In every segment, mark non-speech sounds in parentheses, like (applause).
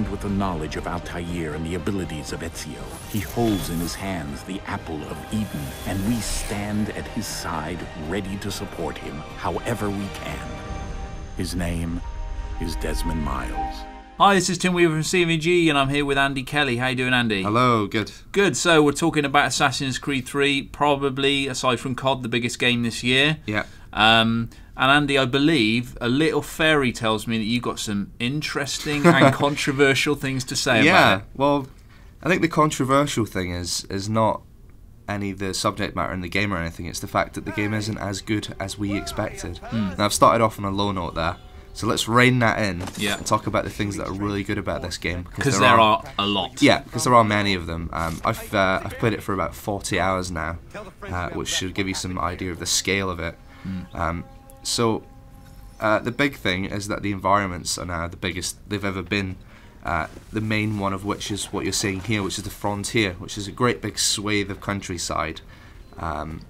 Armed with the knowledge of Altair and the abilities of Ezio, he holds in his hands the Apple of Eden, and we stand at his side ready to support him however we can. His name is Desmond Miles. Hi, this is Tim Weaver from CVG, and I'm here with Andy Kelly. How you doing, Andy? Hello, good. Good. So we're talking about Assassin's Creed 3, probably aside from COD, the biggest game this year. Yeah. Um, and Andy, I believe a little fairy tells me that you've got some interesting and (laughs) controversial things to say yeah. about it. Well, I think the controversial thing is is not any of the subject matter in the game or anything. It's the fact that the game isn't as good as we expected. Now I've started off on a low note there. So let's rein that in Yeah. and talk about the things that are really good about this game. Because there are a lot. Yeah, because there are many of them. Um, I've uh, I've played it for about 40 hours now, uh, which should give you some idea of the scale of it. Um, so uh, the big thing is that the environments are now the biggest they've ever been. Uh, the main one of which is what you're seeing here, which is the frontier, which is a great big swathe of countryside, um,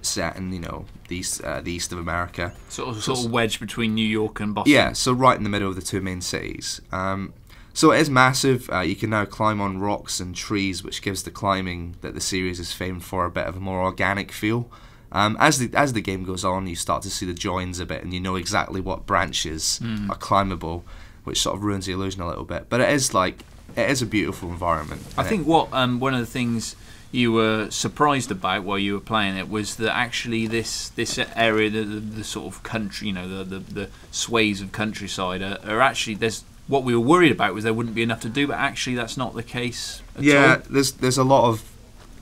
set in you know the east, uh, the east of America. Sort of, sort of wedged between New York and Boston. Yeah, so right in the middle of the two main cities. Um, so it is massive. Uh, you can now climb on rocks and trees, which gives the climbing that the series is famed for a bit of a more organic feel. Um, as the as the game goes on, you start to see the joins a bit, and you know exactly what branches are climbable, which sort of ruins the illusion a little bit. But it is like it is a beautiful environment. I and it- think what um, one of the things you were surprised about while you were playing it was that actually this this area, the, the, the sort of country, you know, the the, the sways of countryside are, are actually there's what we were worried about was there wouldn't be enough to do, but actually that's not the case. At yeah, all. there's there's a lot of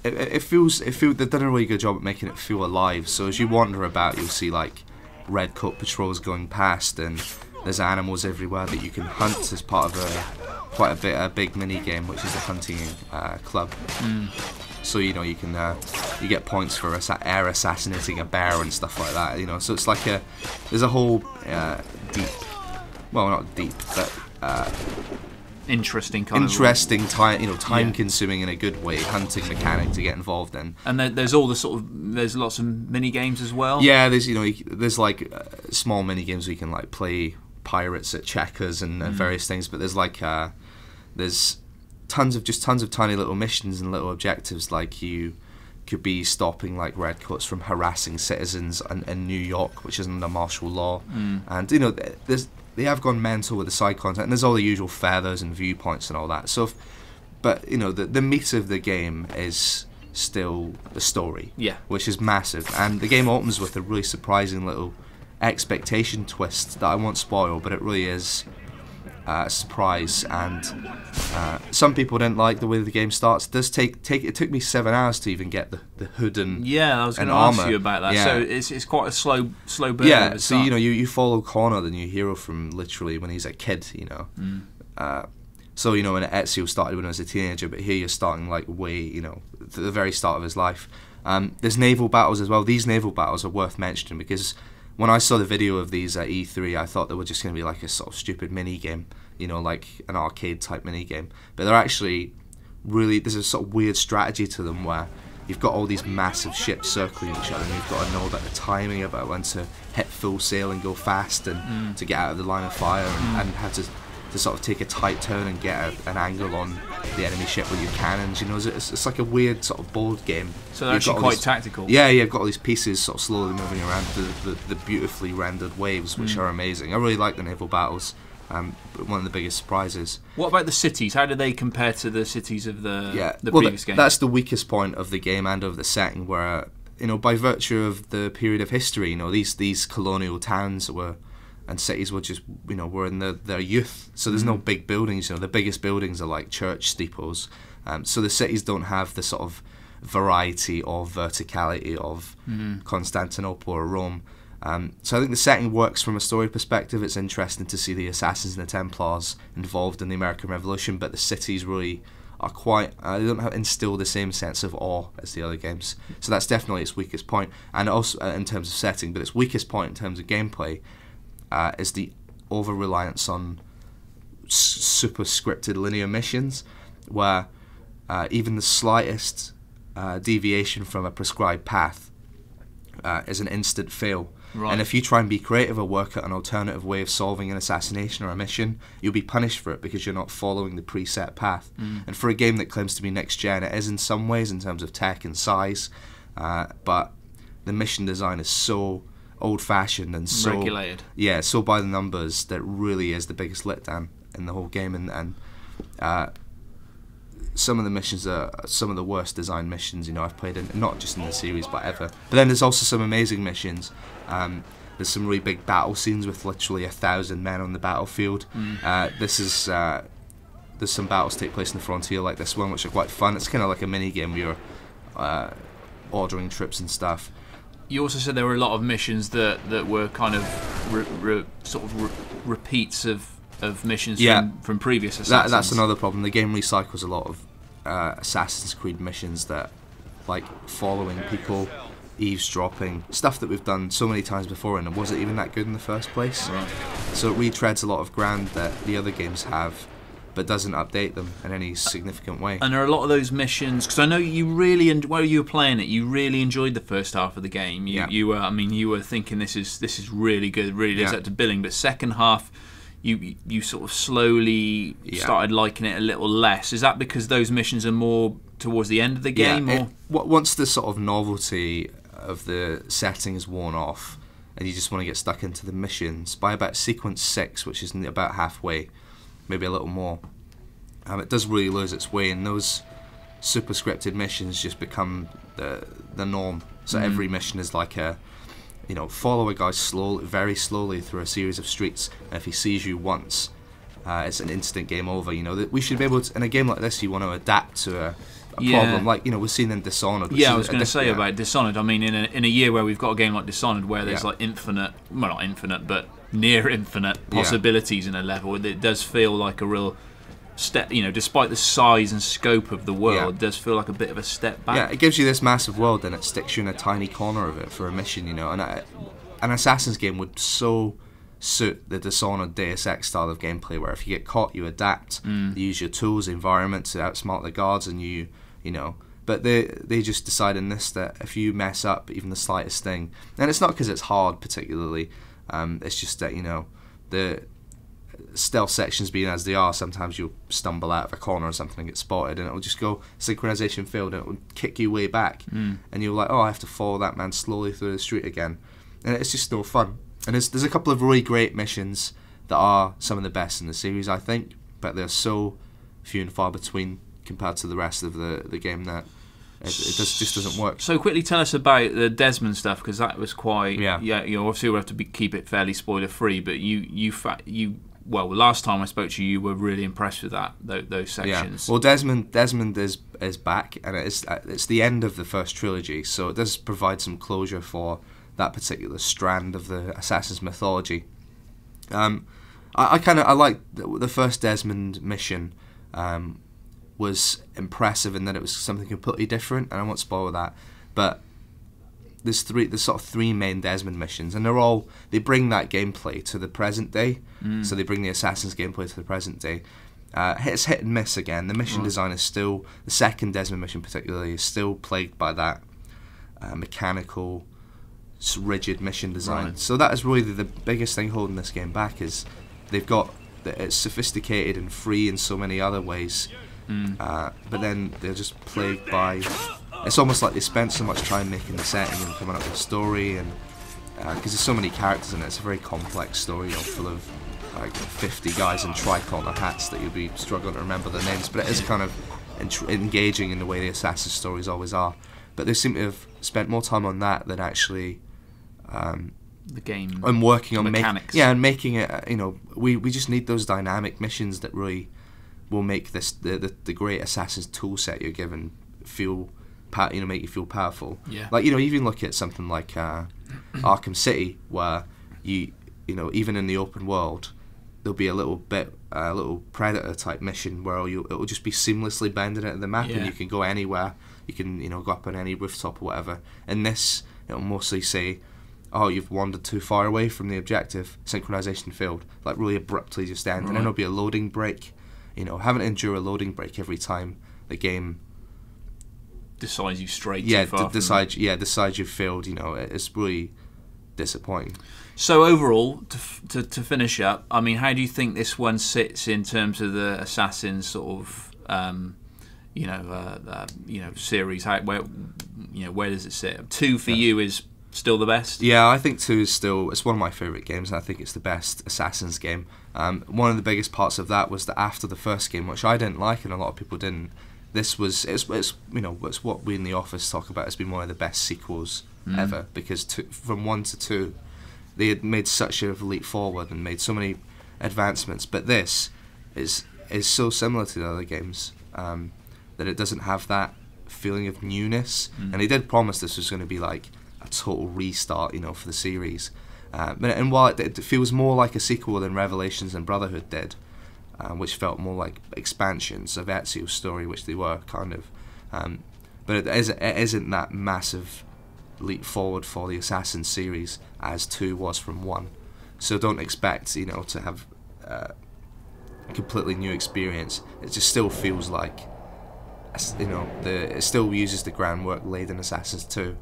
it, it it feels it feel they've done a really good job at making it feel alive. So as you wander about, you'll see like red coat patrols going past, and there's animals everywhere that you can hunt as part of a quite a bit a big mini game, which is the hunting uh, club. So you know you can uh, you get points for assa- air assassinating a bear and stuff like that. You know, so it's like a there's a whole uh, deep, well not deep, but uh, interesting kind of. interesting time you know time Yeah. consuming in a good way hunting mechanic to get involved in And there, there's all the sort of there's lots of mini games as well. yeah there's you know there's like uh, small mini games we can like play pirates at checkers and, and various things but there's like uh there's tons of just tons of tiny little missions and little objectives like you could be stopping like redcoats from harassing citizens in, in New York, which is under martial law, and you know there's they have gone mental with the side content, and there's all the usual feathers and viewpoints and all that. stuff. but you know the the meat of the game is still the story, Yeah. which is massive, and the game opens with a really surprising little expectation twist that I won't spoil, but it really is uh, surprise. And uh, some people didn't like the way the game starts. It does take take it took me seven hours to even get the, the hood and Yeah, I was going to ask you about that. Yeah. So it's, it's quite a slow slow burn. yeah. So you know you, you follow Connor, the new hero from literally when he's a kid. You know. Mm. Uh, so you know when Ezio started when he was a teenager, but here you're starting like way you know the very start of his life. Um, there's naval battles as well. These naval battles are worth mentioning because when I saw the video of these at E3, I thought they were just going to be like a sort of stupid mini game, you know, like an arcade type mini game. But they're actually really there's a sort of weird strategy to them where you've got all these massive ships circling each other and you've got to know about the timing about when to hit full sail and go fast and mm. to get out of the line of fire and, mm. and how to to sort of take a tight turn and get a, an angle on the enemy ship with your cannons you know it's, it's like a weird sort of board game So they're You've actually quite these- tactical. yeah, yeah, I've got all these pieces sort of slowly moving around the, the, the beautifully rendered waves, which Mm. are amazing. I really like the naval battles. Um, one of the biggest surprises. What about the cities? How do they compare to the cities of the yeah, the well, previous th- game? that's the weakest point of the game and of the setting, where you know, by virtue of the period of history, you know, these these colonial towns were and cities were just you know were in the, their youth. So there's no Mm. big buildings. You know, the biggest buildings are like church steeples. Um, so the cities don't have the sort of variety or verticality of Mm-hmm. Constantinople or Rome. Um, so I think the setting works from a story perspective. It's interesting to see the assassins and the Templars involved in the American Revolution, but the cities really are quite. Uh, they don't have, instill the same sense of awe as the other games. So that's definitely its weakest point, and also uh, in terms of setting. But its weakest point in terms of gameplay uh, is the over reliance on s- super scripted linear missions, where uh, even the slightest uh, deviation from a prescribed path uh, is an instant fail. Right. And if you try and be creative or work out an alternative way of solving an assassination or a mission, you'll be punished for it because you're not following the preset path. Mm. And for a game that claims to be next gen, it is in some ways in terms of tech and size, uh, but the mission design is so old fashioned and so Regulated. yeah, so by the numbers that really is the biggest letdown in the whole game, and, and uh, some of the missions are some of the worst designed missions you know I've played in, not just in the series but ever. But then there's also some amazing missions. Um, there's some really big battle scenes with literally a thousand men on the battlefield. Uh, this is uh, there's some battles take place in the frontier like this one, which are quite fun. It's kind of like a mini game where you're uh, ordering trips and stuff. You also said there were a lot of missions that, that were kind of re, re, sort of re, repeats of, of missions Yeah. from, from previous That, that's another problem. The game recycles a lot of uh, Assassin's Creed missions that, like following people, eavesdropping, stuff that we've done so many times before, and it wasn't even that good in the first place. Right. So it retreads a lot of ground that the other games have, but doesn't update them in any significant way. And there are a lot of those missions because I know you really en- while you were playing it, you really enjoyed the first half of the game. You, Yeah. you were, I mean, you were thinking this is this is really good, really lives Yeah. up to billing. But second half, you you sort of slowly Yeah. started liking it a little less. Is that because those missions are more towards the end of the game, yeah, or it- once the sort of novelty of the setting is worn off, and you just want to get stuck into the missions, by about sequence six, which is about halfway, maybe a little more, um, it does really lose its way, and those super scripted missions just become the the norm. So every mission is like a you know, follow a guy slowly, very slowly through a series of streets. And if he sees you once, uh, it's an instant game over. You know, that we should be able to. In a game like this, you want to adapt to a, a Yeah. problem, like you know, we've seen in Dishonored. Yeah, I was going to say yeah. about Dishonored. I mean, in a, in a year where we've got a game like Dishonored where there's Yeah. like infinite, well, not infinite, but near infinite possibilities in a level, it does feel like a real step. You know, despite the size and scope of the world, does feel like a bit of a step back. Yeah, it gives you this massive world, and it sticks you in a tiny corner of it for a mission. You know, and I, an Assassin's game would so suit the Dishonored Deus Ex style of gameplay, where if you get caught, you adapt, Mm. you use your tools, environment to outsmart the guards, and you, you know. But they they just decide in this that if you mess up even the slightest thing, and it's not because it's hard particularly, um, it's just that you know the stealth sections being as they are, sometimes you'll stumble out of a corner or something and get spotted, and it'll just go synchronization failed, and it will kick you way back, Mm. and you're like, oh, I have to follow that man slowly through the street again, and it's just no fun. And there's there's a couple of really great missions that are some of the best in the series, I think, but they're so few and far between compared to the rest of the the game that it, it just just doesn't work. So quickly tell us about the Desmond stuff because that was quite Yeah. yeah. You know, obviously we have to be, keep it fairly spoiler free, but you you fa- you well last time I spoke to you, you were really impressed with that those, those sections. Yeah. Well, Desmond Desmond is is back, and it's it's the end of the first trilogy, so it does provide some closure for that particular strand of the Assassin's mythology. Um, I, I kind of I like the, the first Desmond mission. Um, was impressive in that it was something completely different, and I won't spoil that. But there's three, there's sort of three main Desmond missions, and they're all they bring that gameplay to the present day. So they bring the Assassin's gameplay to the present day. Uh, it's hit and miss again. The mission design is still the second Desmond mission, particularly, is still plagued by that uh, mechanical, rigid mission design. Right. So that is really the, biggest thing holding this game back is they've got it's sophisticated and free in so many other ways, uh, but then they're just plagued by. It's almost like they spent so much time making the setting and coming up with a story, and because there's so many characters in it, it's a very complex story, you know, full of like 50 guys in tricorner hats that you'll be struggling to remember their names. But it is kind of engaging in the way the Assassin stories always are. But they seem to have spent more time on that than actually um, the game. and working on making Mechanics. yeah and making it uh, you know we, we just need those dynamic missions that really will make this the, the, the great assassin's tool set you're given feel you know make you feel powerful Yeah. like you know even look at something like uh, (clears throat) Arkham City where you you know even in the open world there'll be a little bit a little predator type mission where you it'll just be seamlessly bending into the map Yeah. and you can go anywhere you can you know go up on any rooftop or whatever And this it'll mostly say oh, you've wandered too far away from the objective, synchronization failed, like really abruptly just end, and then Right. there'll be a loading break. You know, having to endure a loading break every time the game, decides you straight yeah, too far d- decides, yeah, decides you've failed. You know, it's really disappointing. So overall, to, f- to to finish up, I mean, how do you think this one sits in terms of the Assassin's sort of, um, you know, uh, uh, you know, series? How where, you know, where does it sit? Two for you is still the best. Yeah, I think two is still it's one of my favorite games. and I think it's the best Assassin's game. Um, one of the biggest parts of that was that after the first game, which I didn't like and a lot of people didn't, this was it's, it's you know it's what we in the office talk about. It's been one of the best sequels ever because two, from one to two, they had made such a leap forward and made so many advancements. But this is is so similar to the other games um, that it doesn't have that feeling of newness. And they did promise this was going to be like a total restart, you know, for the series. But and while it, it feels more like a sequel than Revelations and Brotherhood did, um, which felt more like expansions of Ezio's story, which they were kind of. Um, but it isn't, it isn't that massive leap forward for the Assassin series as two was from one. So don't expect you know to have uh, a completely new experience. It just still feels like you know the it still uses the groundwork laid in Assassin's two,